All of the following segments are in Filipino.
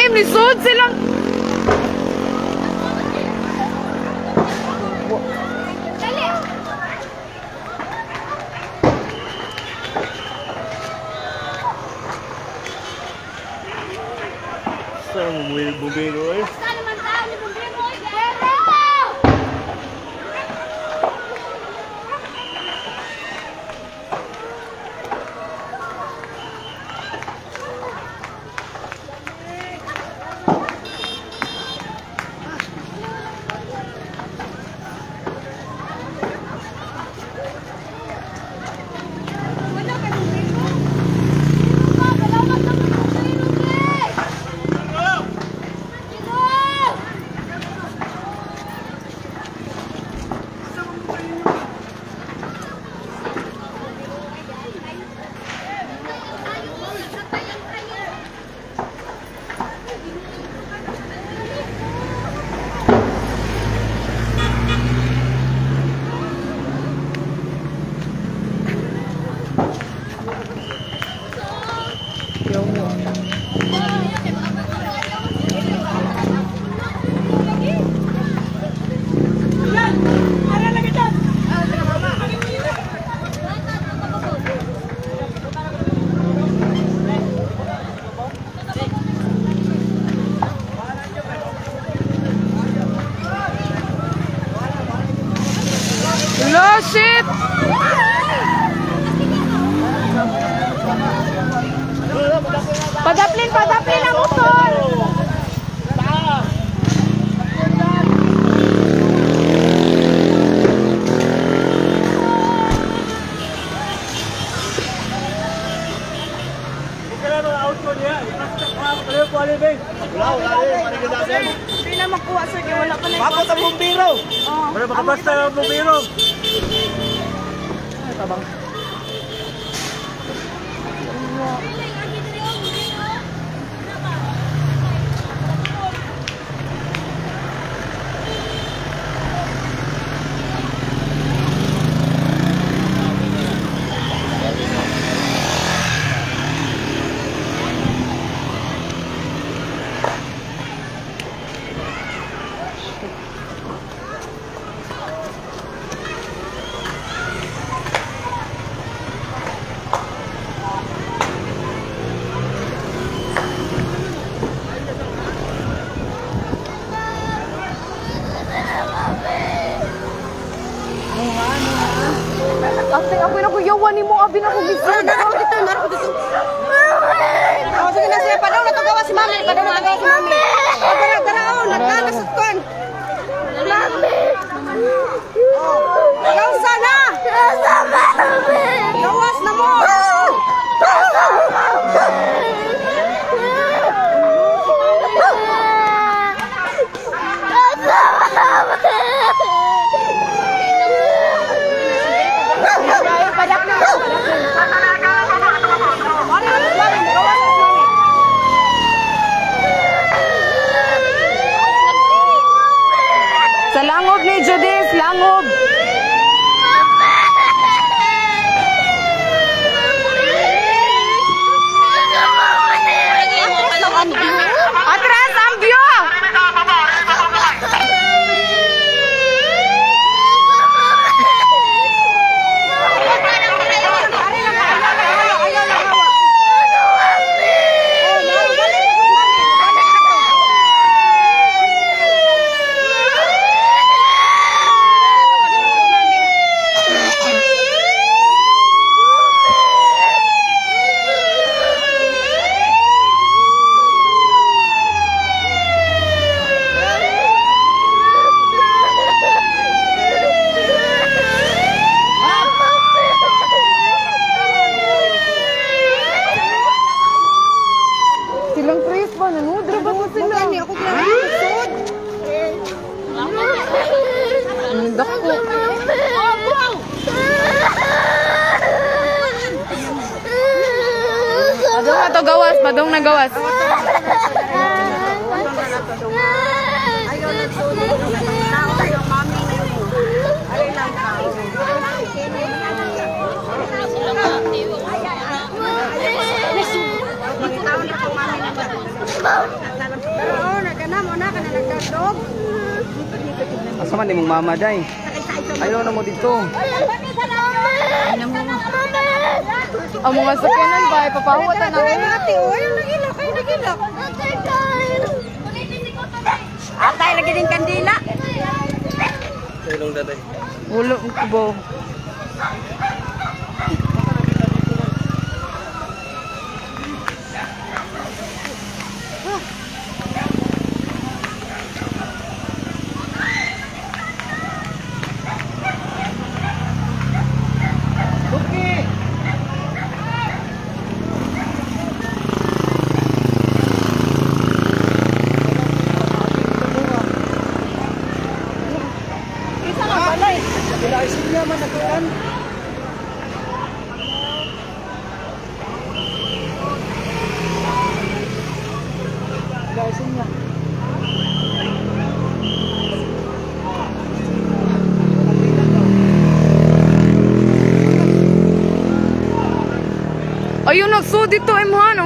silang im-im, lisod silang... Saan mo Oo, nagkanam mo na ka na nagdadog. Asa man imong mama day? Ayaw na mo dito. Ang mga sakyanan ba, ipapahuwatan ako. Ay, nati, oy, nagilak, ay, nagilak. Atay, lagi din kandila. Tulong daday. Ulo, kubo. Tito es mono.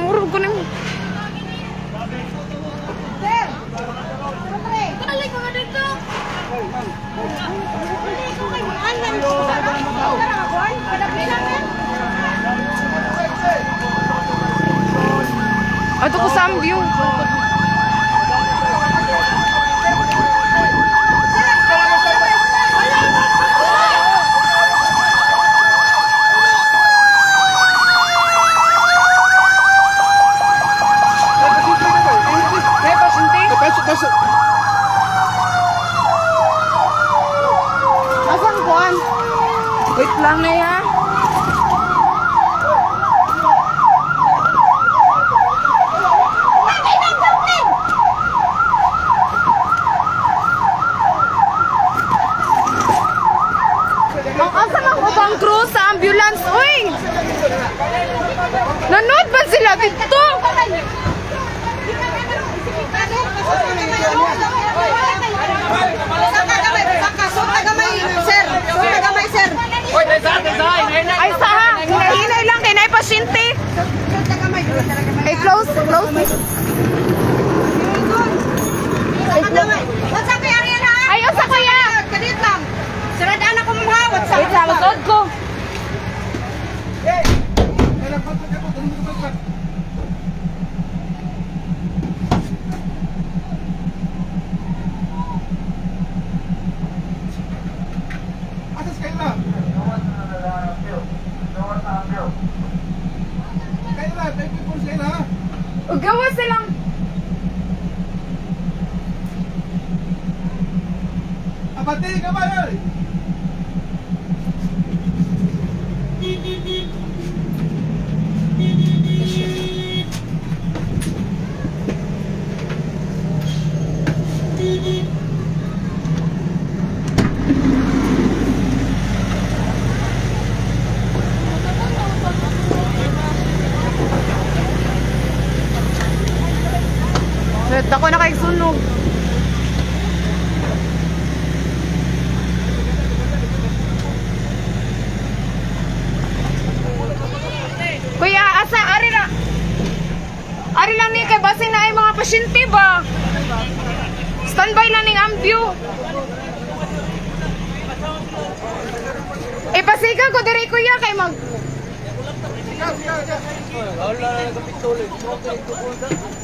Dako na kay sunog. Kuya, asa ari na. Ari lang ni kay basin na ay mga pasyente ba? Standby na ning ambyo. Ipasiga ko diri kuya kay mag Wala na kapitulo.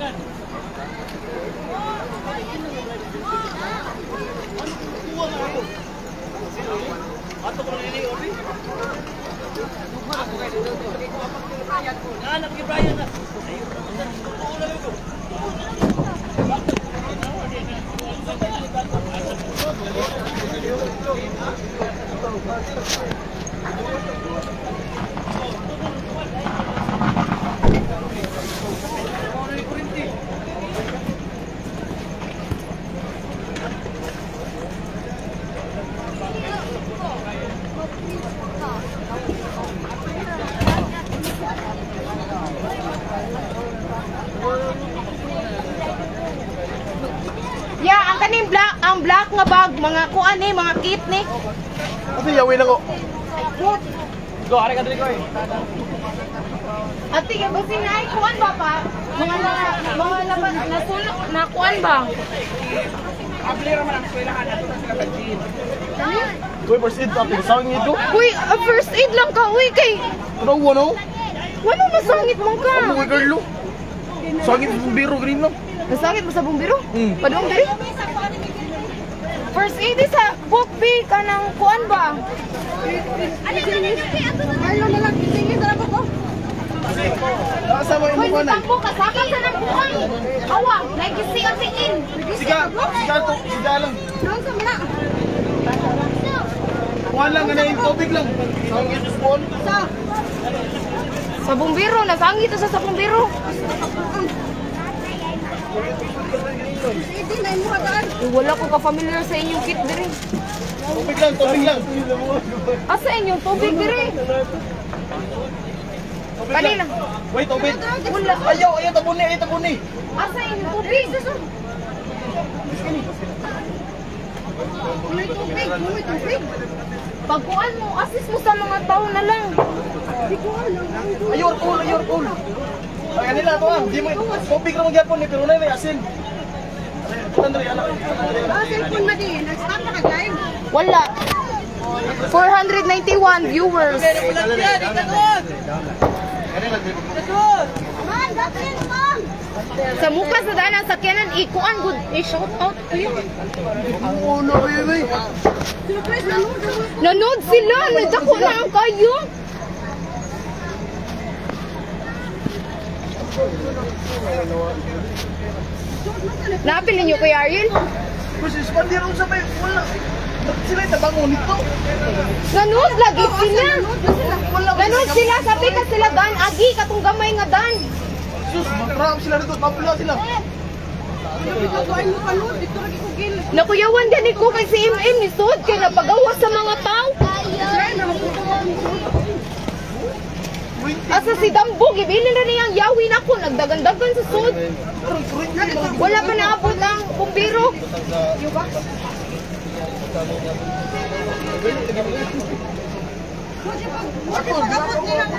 Karo mo din ako. Yeah, ang kaning black, ang black nga bag, mga kuan ni, mga kit ni. Ate, yawin ako. Go, ari ka dali ko eh. Ate, kasi na ay kuan ba pa? Mga na, mga laban, nasulok, na kuan ba? Uy, first aid tapos sangin ito. Uy, ah, first aid lang ka, uy, kay, Ano ano? wala masangit mo ka. Ano kay Carlo? Sangin sa biro green lang. Nasangit mo sa bumbiro? Hmm. Padung diri? First aid is sa book B ka ng kuan ba? Ano na lang, ko. Yung Hoy, mukha si na. Kasama sa ng buwan. Awa, nagisi ang tingin. Siga, siga to, siga lang. Doon sa mina. Kuha lang, na yung tubig lang. Sa spawn. Sa? Sa bumbiro, nasangit to sa sa bumbiro. Eh, Wala ko ka-familiar sa inyong kit diri. Tubig lang, tubig lang. Asa inyong tubig diri? Kanina. lang. Wait, tubig. Wala. Ayaw, ayaw, tabuni, ayaw, tabuni. Asa inyong tubig? May tubig, may tubig. Pagkuan mo, assist mo sa mga tao na lang. Hindi ko alam. Ayaw, cool, ayaw, Ay, kanila to ah. Di mo, tubig magyapon ni pero na may asin. Tandri, anak. Ah, cellphone na din. Nag-stop na ka. Wala. 491 viewers. Sa mukha sa dana sa kanan ikuan good i-shout out ko yun. Uno, baby. Nanood sila, nadako na ang kayo. Napil ninyo Kuya Ariel? Mas ispandir sa may wala. Sila yung tabangon nito. Nanood lagi sila. Nanood sila, sabi ka sila dan, agi, katong gamay nga dan. Sus, matrap sila dito. Mapula sila. Nakuyawan gani ko kay si MM ni Sud kay napagawa sa mga tao. Try na maputo ko. Asa si Dambog, ibili na niyang yawin ako, nagdagan-dagan sa Sud. Wala pa naabot ang bumbiro. Bakit pag-abot nila ang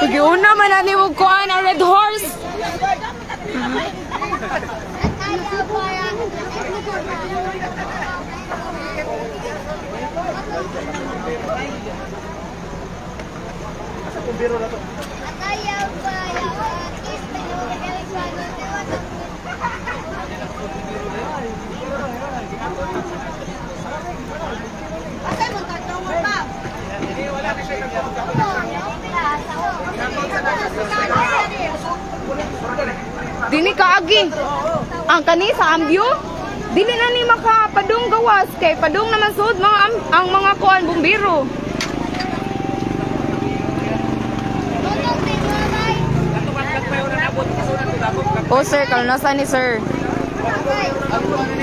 Pagiuna man ani ug kuan ang red horse. Asa kumbiro na to. Atayaw ba ya? Is the Dini kaagi. Ang kani sa ambyo. Dili na ni makapadung gawas kay padung naman sud mga ang mga kuan bumbiro. Oh sir, kalnasa ni sir. May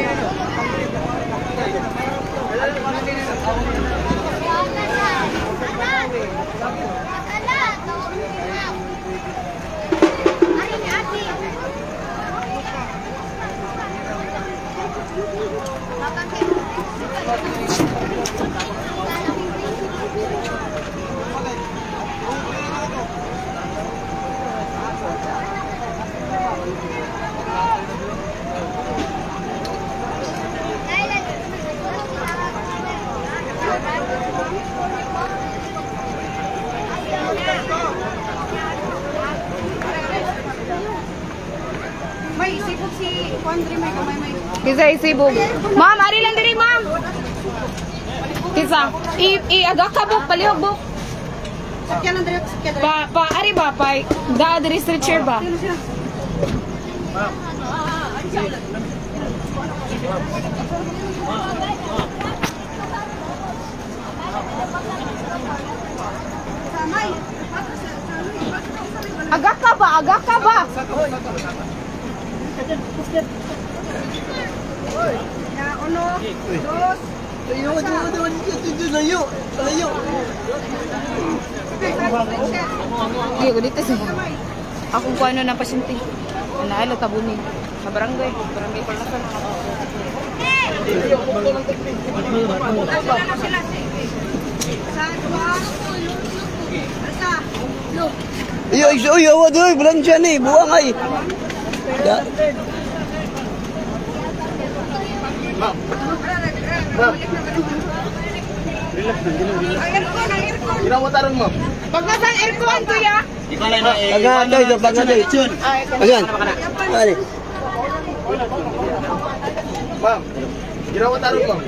Kisa isibog. Ma'am, ari lang diri ma'am. Kisa, i i aga ka buk palihog buk. Pa pa ari ba pa da diri stretcher ba? Sino sila? Samay. Aga ka ba? Aga ka ba? Ya, uno, dos, Layo, layo, layo, layo, layo, layo. Di ko dito sa Akong kuano na pasyente. Naalo tabunin. Sa barangay, barangay Parlasan. sa dua, asa, lo. Iyo, iyo, iyo, awad, oy, belansya ni, buang ay. Ya, Ma'am. Ma'am. Ang aircon, ang aircon. Ginawa tarong ma'am. Pag nasaan aircon kuya? pagado, ito, pagado. Ayan. Ani. Ma'am. Ginawa tarong ma'am.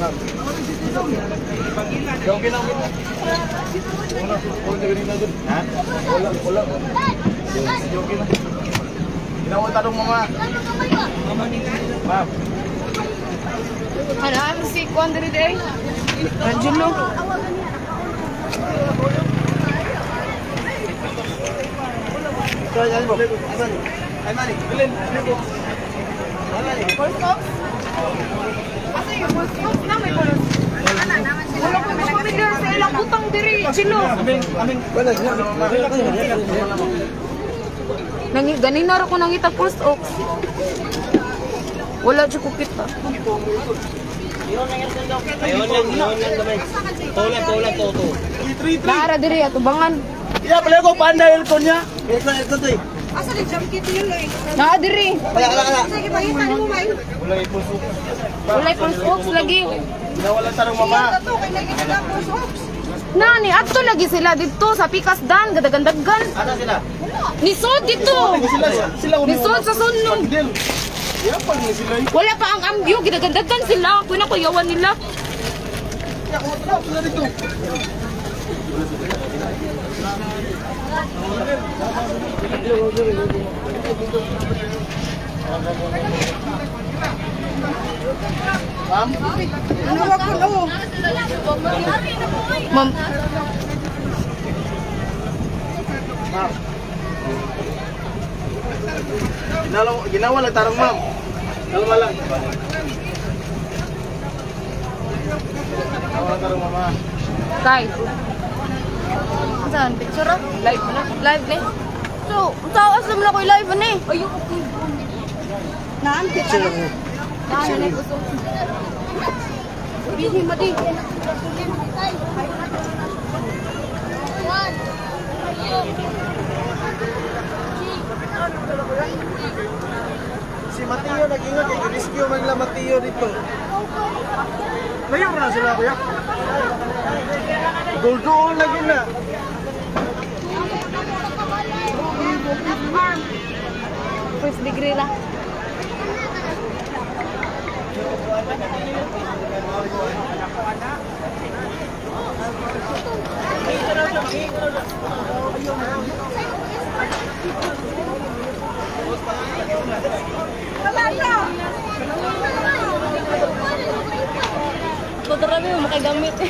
Ma'am. Yung ginang Wala, wala dun. Ha? Wala, wala. Yung ginang. Ginawa tarong mama. Ma'am. Ano ang si kuan diri day? Ranjulo. Ay, mani. Ay, mani. Bilin. Full stop? Asa yung full stop na may full Wala ko na familiar sa ilang butang diri, chilo. Aming, aming. Wala, wala. Nangi ganina ra ko nangita full stop. Wala jud ko kita. Naara diri atubangan. Iya, pala ko panda aircon niya. Ito, ito, ito. Asa ni jump kit yun eh. Naa diri. Kaya, kaya, kaya. Sige, pangita mo may. Wala ipuso. Wala full stop lagi. Ginawa lang tarong mama. Ito to, kay lagi sila po sops. Nani, adto lagi sila dito sa Pikasdan, gadagandagan. Ano sila? Nisod dito. Sila, sila Nisod sa ni sila. Wala pa ang ambyo, ginagandagan sila. Kuya ko yawan nila. Sila dito. Ma'am? Ano wag ko no? Ma'am, Ma'am. Ginawa, ginawa lang tarong ma'am. Dalawa lang. Ginawa lang tarong mama. kay. Saan? Picture ah? Live na? Live ni? So, tawas naman ako live na eh. Ayun, okay. Naanti ka Bihin mo din. Si Mateo nag-ingat eh. Rescue man lang Mateo dito. Layo na sila kuya. Duldoon lagi na. First degree lang. Tuturan mo, makagamit. Tuturan.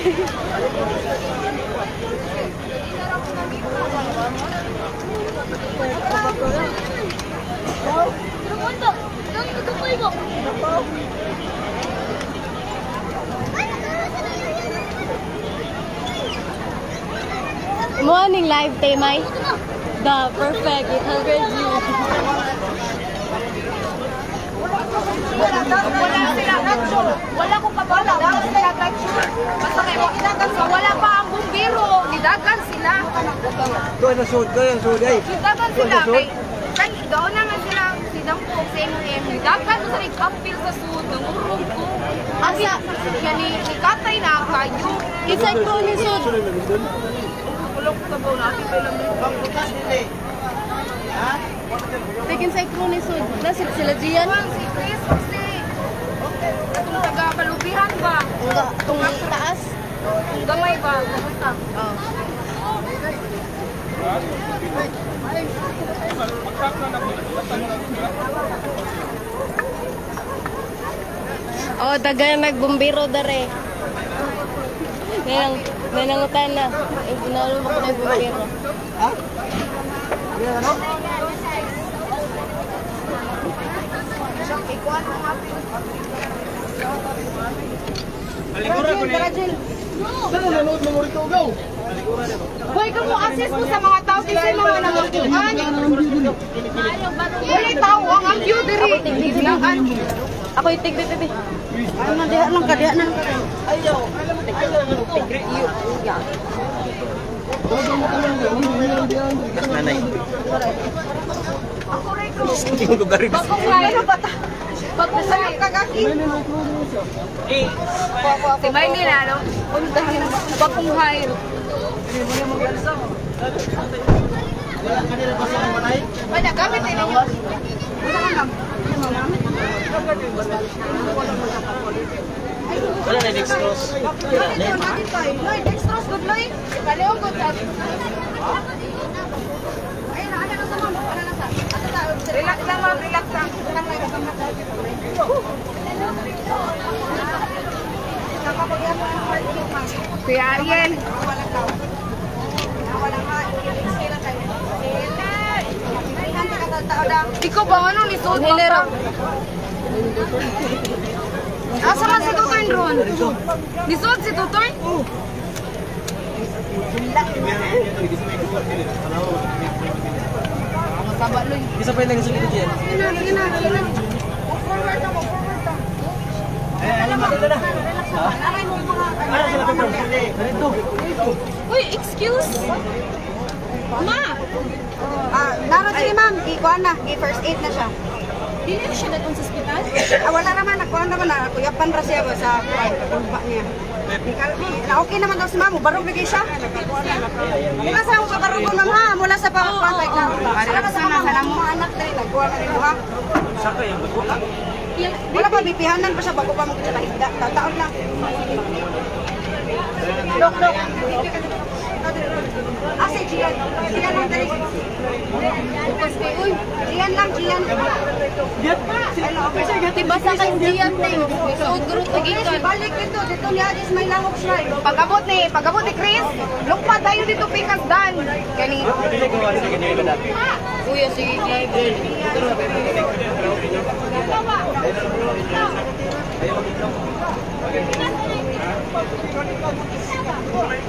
Morning live, Temay. The perfect 800 views. Wala sila nacho. Wala ko pa wala. Wala sila nacho. Basta kayo idagan sa wala pa ang bumbiro. Nidagan sila. Doon na sud, doon na sud, ay. Nidagan sila. Kay kan doon naman sila sidang po sa MM. Nidagan mo sa nagkapil sa sud ng urong ko. Asa yani ikatay na kayo. Isay ko ni sud. Taking sa ikro ni sud. Nasip sila diyan. Si Chris si Itong taga Balubihan ba? Itong taas. Itong gamay ba? Kamusta? Oo. Oh, daga nagbumbiro dare. Nanang nanangutan na. Eh, ginalo mo ko na bumbiro. Saan ang nanood ng Morito Ugaw? Hoy, kamo access mo sa mga tao kasi mga nangakuan. Wala tao ang ang view diri. Ako itig dito dito. Ano diha lang ka diha nang. Nanay. Ako rin ko. Yung lugar rin. Bakong kaya ba ta? Pagkasalit ka kaki. Si Miley na, no? Undahin. Bakong hail. Ay, nagamit din ninyo. Wala na dextrose. Loy, dextrose, good Loy. Kaliw, good sa. Ayun ano na sa ma'am? Ano na sa? Ano sa? Relax lang, ma'am. Relax lang. Relax lang. Kuya Ariel. Ikaw ba ano ni Sud Hilera? Asa man si Tutoy ron? Ni Sud si Tutoy? Masaba loy. Isa pa yung nagsasabi ko dyan. Ina, ina, ina. Forward na mo, forward na. Alam mo, Aray mo mga Ano sila ito? Dito. Uy, excuse? Ma! Ah, naro si ma'am, ikuan na, i-first aid na siya. Dili na siya natong sa ospital? Ah, wala naman, nagkuhan naman na, kuyapan ra siya ba sa pagpapa niya. Na okay naman daw si ma'am, barog lagi siya. Mula sa mga barog ko ma'am ha, mula sa pagpapay ka. Sana ka sa sa mga anak na rin, nagkuhan na rin mo ha. Wala pa, bipihanan pa siya bago pa magkita higda. Tataon na. Dok, dok. Ah, si Gian. Gian lang dali. Uy, Gian lang, Gian. Hello, okay siya. tibasa kay Gian ting. Suod guro Okay, tagikan. balik dito. Dito niya, is may langok siya. eh. Pagabot ni, pagabot ni Chris, lugpa tayo dito pikas dan. Kani. Kuya, sige, live.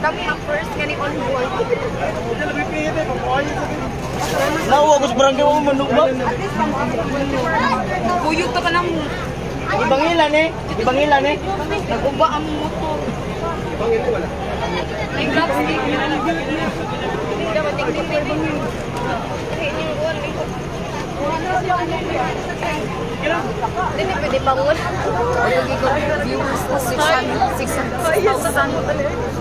Kami ang first kani barangay mo manubak. Buyog ta ka ng Ibangilan eh. Ibangilan eh. Nag-uba ang motor. Ay, gloves di. Dapat tingnan din. Dili pwede bangon. Lagi ko viewers na 600. 600.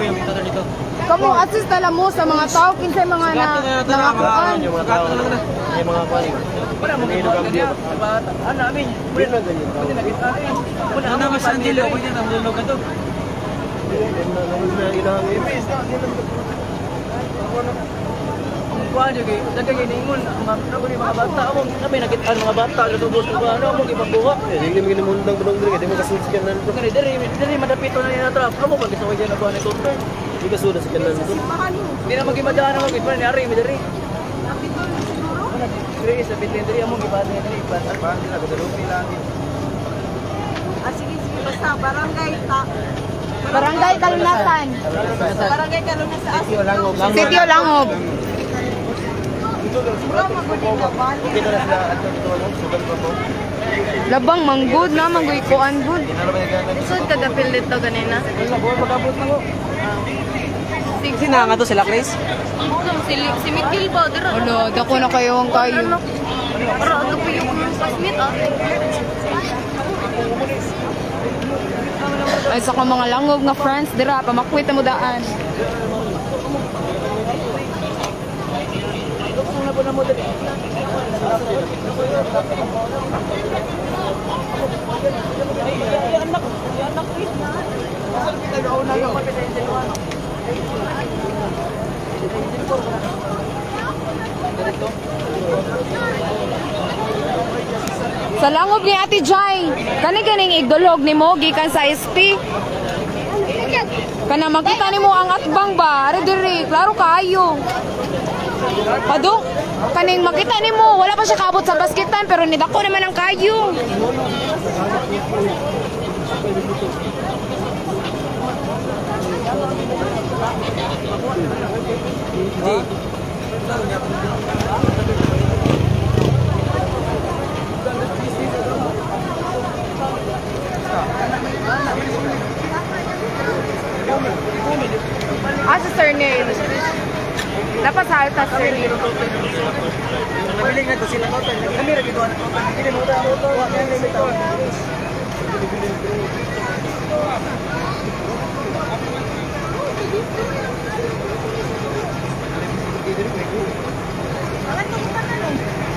Ko yung mito dito. Kamu assist na mo sa mga tao kinsay mga na nangakuan. Yung mga tao na yung mga kwali. Wala mo kayo kang dia. Ano amin? Wala na ganyan. Wala na ganyan. Wala na mas andilo. Wala na nalulog ka to. Ilang ibis na. Kuan yo kay dagay ni ingon mga ni mga bata amo kami nakita mga bata natubos ko ano amo gipabuha eh hindi mo ginamundang bulong diri kay mo kasuskan nan ko kani diri diri madapito na ni natrap amo pag sa wajay na buwan ni doktor di ka suda sa kanan ko Di na magimadaan mo gid ni ari mi diri Diri sa bitin diri amo gibati diri ibatan pa nila ko diri lang Ah, sige, sige. Basta, barangay ta. Barangay Kalunasan. Barangay Kalunas sa Asin. Sitio Langob. Kita na sila at ito ano sudan pa mo Labang manggod na mangoy kuan good. Dinalo ba yung Sud ka dapil dito ganina. Ko ko Sina nga to sila, Chris? Si si Mikil ba? Ano, dako na kayo ang kayo. Para ano pa yung classmate ah. Ay sa ko mga langob nga friends dira pamakwit na mo daan. Sa langob ni Ate Jai, kani igdulog ni mo gikan sa SP. Kana makita nimo ang atbang ba? Ari diri, klaro kaayo. Padung, kaning makita nimo, wala pa siya kabot sa basketan pero nidako naman ang kayo. Ah, sa surname. Dapat sa alta surname. Mabiling na to sila ko kami ra gito Dili mo ta mo to wa kami limitaw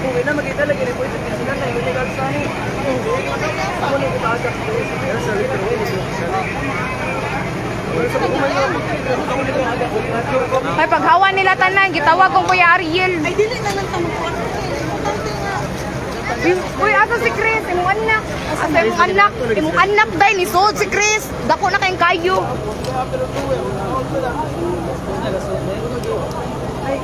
Kung ina makita lagi ni Boy sa sila na yung legal sa ni. Ako ni kita agak sa litro Ay, paghawa nila tanan, gitawag kong Kuya Ariel. Ay, dili na lang tanong ko. Uy, asa si Chris? Imong anak. Asa imong anak? Imong anak day ni Sod si Chris. Dako na kayong kayo. Ay,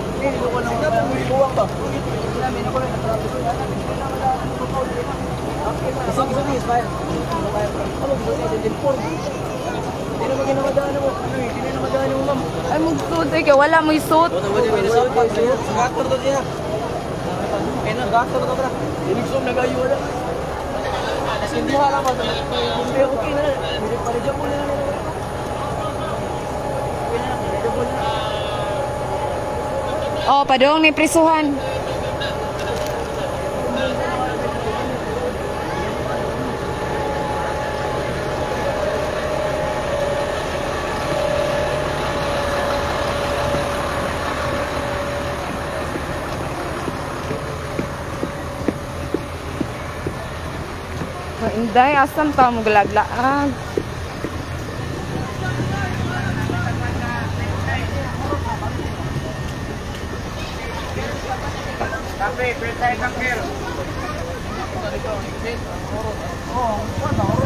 magsud. Ay, kaya wala mo isot. Inigsom na gayo na. Hindi hala pa. Hindi okay na. Hindi pa rin mo na. Oh, padong ni prisuhan. Hindi, asan to mo galaglaan? Kape, pwede tayo ng beer. Oo, ano?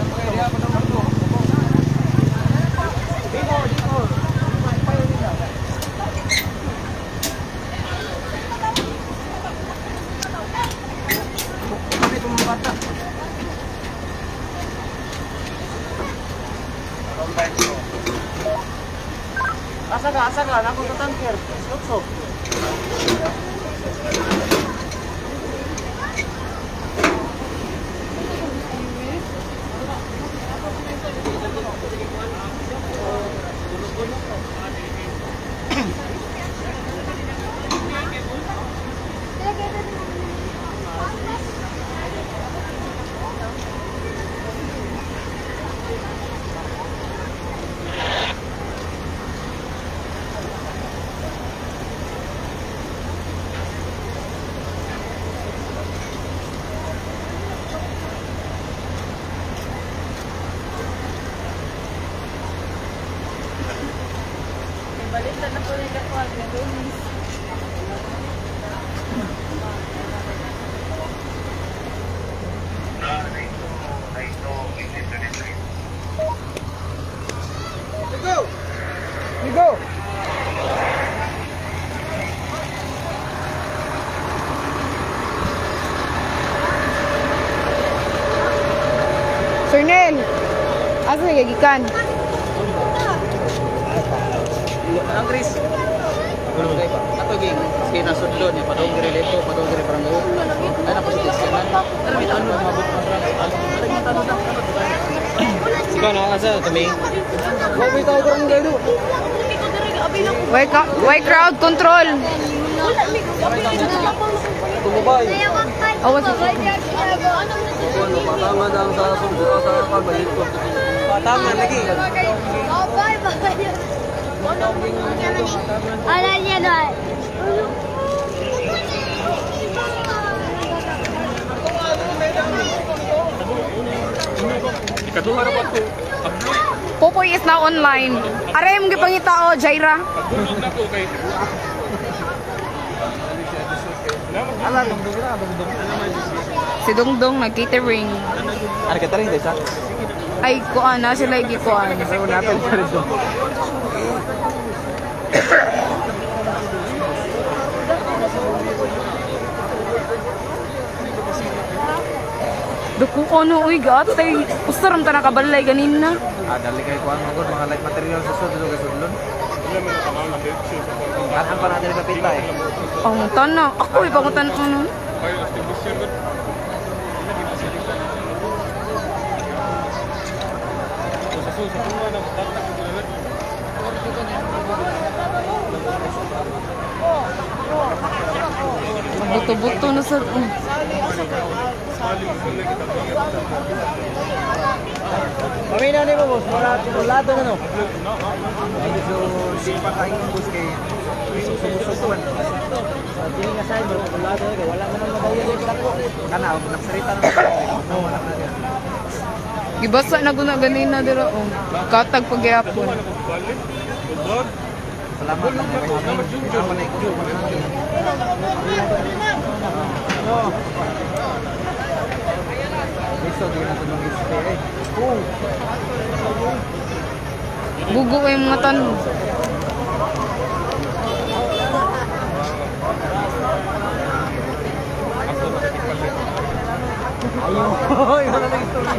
Asa nagigikan? Ang Chris. Okay ba? Ato ging sige na sudlo niya padong dire leto, padong dire parang mo. Ay na positive siya man. Pero may tanong mabot pa parang ano. Ano yung tanong na? Ikaw na asa tumi. Wa may tao karang gado. Why, why crowd control? Tumubay. Oh, what's Ano patama dang sa sunduro sa kalbayit ko. Patama lagi. Ala niya na. Popoy is now online. Aray mong gipangita o, Jaira. Ala dungdung na dungdung. Si Dongdong nag-catering. Ano ka tarin sa? Ay, kuan na sila gikuan. Pero natin pa rin Duko ko no, uy, gat. Tay, usaram ta nakabalay ganina. Ah, dali kay kuan magod mga light material sa sudlo kay sudlon. Ahan pa natin kapita eh. Pangutan na. Ako, ay pangutan ko nun. Buto-buto na sa... um. Kami na ni mo boss, mura lado na no. Ay so si pa kain ng boss kay sumusutuan. Sa dili nga sa bro, lado kay wala man ang madaya dito ako. Kana og nagsarita na. No, wala na. Gibasa na guna ganina dira oh. Katag pagyapon. Salamat lang kay. Ano? Gusto din natin ng. Oh. Gugo yung mga tanong. Hoy, wala na istorya.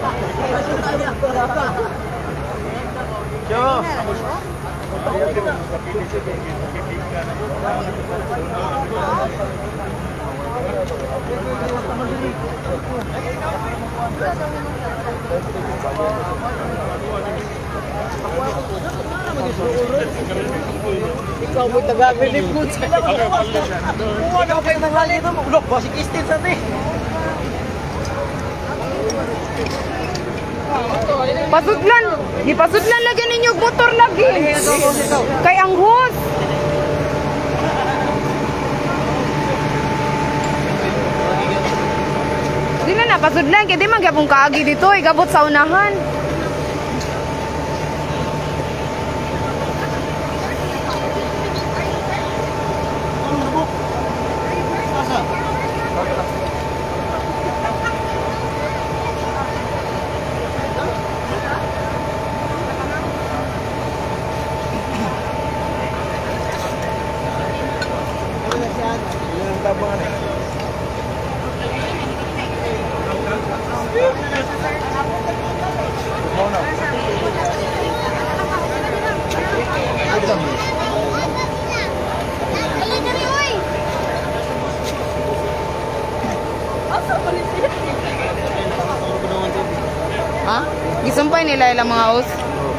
Yo. Ikaw mo tagagawin ni Food. Kuha na kayo ng hali ito. Look, basic istin sa ti. Pasudlan! Gipasudlan lagi ninyo motor lagi. Kay ang host. Di na na, pasudlan. Kaya di man gyapon kaagi dito. Igabot sa unahan. Ilang mga host. Oh.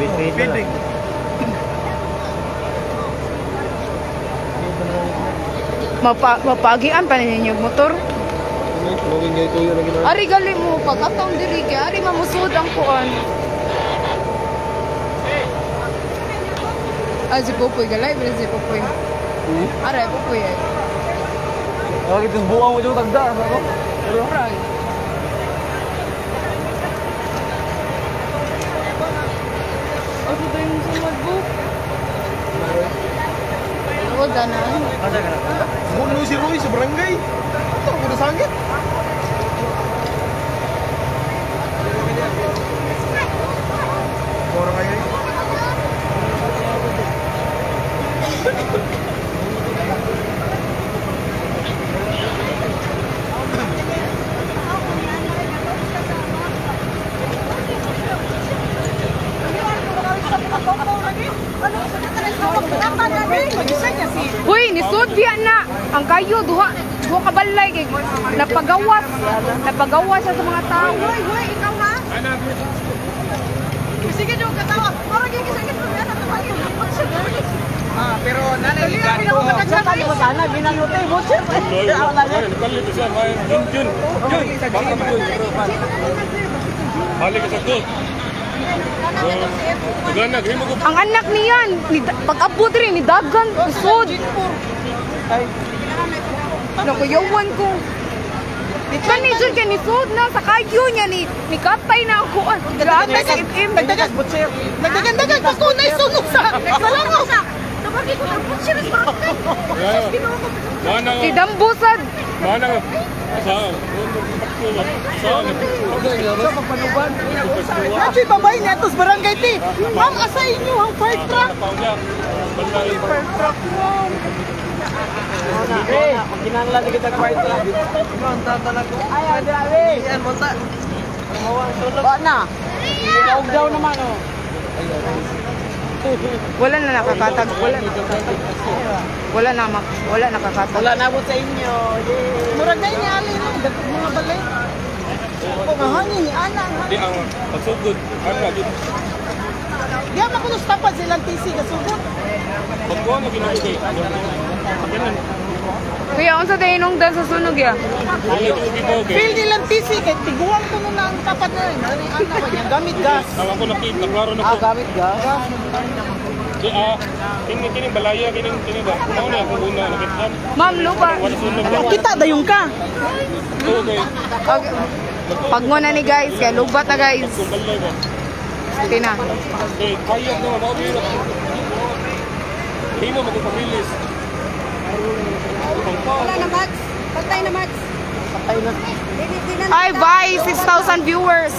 Mapa, mapagian pa ninyo yung motor. Ari gali mo, pagkataong diri kay ari mamusud ang kuan. Ah, si Popoy, galay si Popoy? Aray, Popoy ay. Lagi ito buka mo dito tagda. Aray. Ano ba yung sumad book? Huwag ka na. Asa ka na? Bukan si Roy sa barangay. Ito, udah sakit. Kayo, duha, duha ka balay. Kay, napagawas. Napagawas sa mga tao. Hoy, hoy, ikaw ha? Sige, Jong, katawa. Parang gigisagit mo yan. Ah, pero nanay Dali na, pinakamadagdag mo. sana binangote mo siya. Nagpalit siya, may Jun Jun. Jun, baka mo Jun. Balik sa ko. Ang anak niyan, ni, pag-abot rin, ni Dagan, usod. Nakuyawan ko. Kani dyan ka ni Sud na sa kayo niya ni ni Katay na ako. Grabe sa itim. Nagdagan, butser. Nagdagan-dagan, pasto na isunog sa. Salangaw. Nabagi ko, tapos siya sa barangay. Mana Si nga, Dambusad. mana nga. Saan? Saan? Ato babay niya ito sa barangay ti. Ma'am, asa inyo ang fire truck? Taon niya. Balay. Eh, kinanglan na kita fire truck. Monta talaga. Ay, ade, ade. Yan, monta. Ba na. Ilaog daw naman, oh. Wala na nakakatag. Wala na. Wala na mak wala nakakatag. Wala nabot sa inyo. Murag na niya alin mga balay. Kung hangin ni ana. Di ang pagsugod. Ano. Di man kuno stopad silang TC kasugod. Mo. Kuya, unsa tayo nung sa sunog ya? Mo. Feel nilang TC kay tiguan ko nun ang tapat na rin. Ano ana ko niya gamit gas. Ang ako nakita, naklaro na ko. gamit gas. Si ah, kini kini balaya kini kini ba? Mao na ako una nakita. Ma'am, lupa. Kita dayong ka. Okay. Okay. Pag mo na ni guys, kaya lubat na guys. Kung balay ba? Sige na. Okay, kaya na mao biro. Himo mo ko pabilis. Wala na, Max. Patay na, Max. Patay na. Ay, bye! 6,000 viewers!